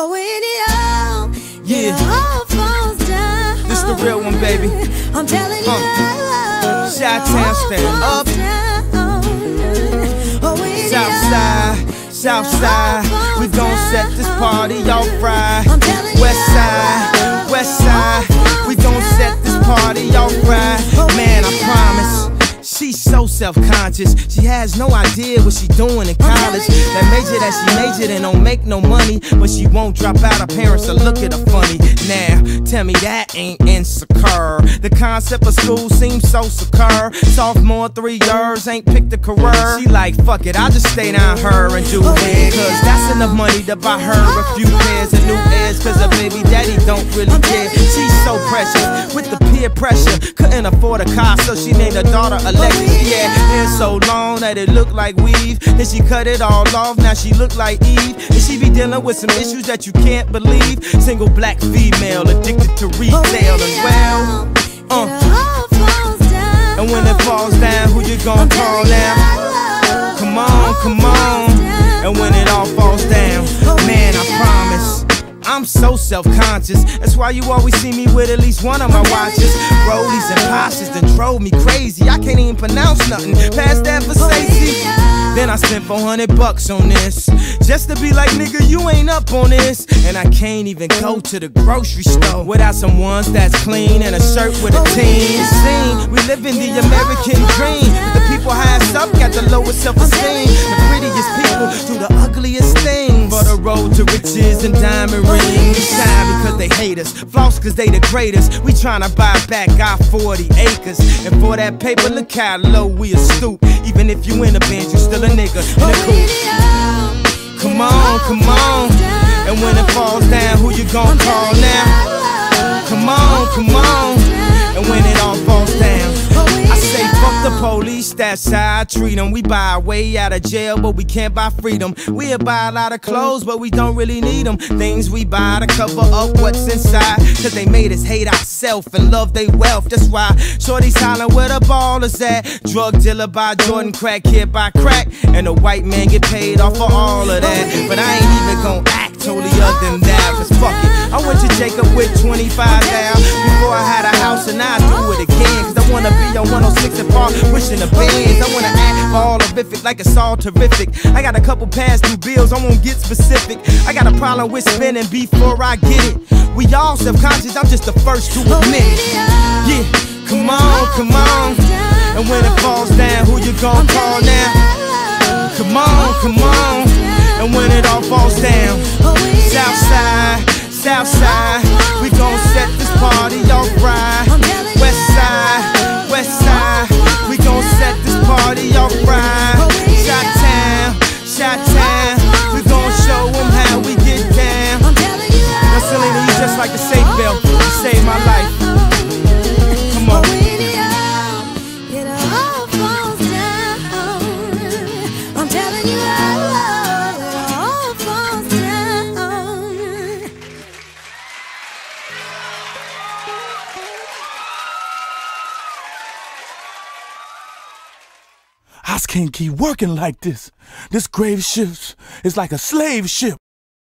Oh, when it all, Yeah. it all falls down. This the real one, baby. I'm telling you, Uh. Chi-town stand up. down. Oh, when it South side, south side, we gon' set this party off right. I'm telling you, West side, west side, we gon' set this party off right. Self-conscious. She has no idea what she doing in college. That major that she majored in don't make no money, but she won't drop out. Her parents will look at her funny. Now, tell me that ain't insecure. The concept of school seems so secure. Sophomore, three years, ain't picked a career. She like, fuck it, I'll just stay down her and do it. Cause that's enough money to buy her a few pairs of new Airs. Cause her baby daddy don't really care. She's so precious pressure. Couldn't afford a car, so she named her daughter Alexis. Yeah, hair so long that it looked like weave. Then she cut it all off, now she look like Eve. And she be dealing with some issues that you can't believe. Single black female addicted to self-conscious. That's why you always see me with at least one of my watches. Rollies and Pashas that drove me crazy. I can't even pronounce nothing past that for safety. Then I spent 400 bucks on this. Just to be like, nigga, you ain't up on this. And I can't even go to the grocery store without some ones that's clean and a shirt with a team. Scene, we live in the American dream. The people highest up got the lowest self-esteem. And diamond rings. Shine because they hate us. Floss cause they the greatest. We tryna buy back our 40 acres. And for that paper, look how low we a stoop. Even if you in a Benz, you still a nigga in a coupe. Come on, come on. And when it falls down, who you gon' call now? Police, that's how I treat them. We buy our way out of jail, but we can't buy freedom. We'll buy a lot of clothes, but we don't really need them. Things we buy to cover up what's inside. Cause they made us hate ourselves and love their wealth. That's why Shorty's hollering where the ball is at. Drug dealer buy Jordan, crack kid buy crack. And the white man get paid off for all of that. But I ain't even gonna act totally other than that. Cause fuck it. I went to Jacob with 25 down before I had be on 106 and Park pushing the Benz. I wanna act all horrific like it's all terrific. I got a couple past due bills, I won't get specific. I got a problem with spending before I get it. We all self-conscious, I'm just the first to admit it. Yeah, come on, come on. And when it falls down, who you gon' call now? Syleena, you just like the safe belt, you saved my life. Come on. I can't keep working like this. This grave shift is like a slave ship.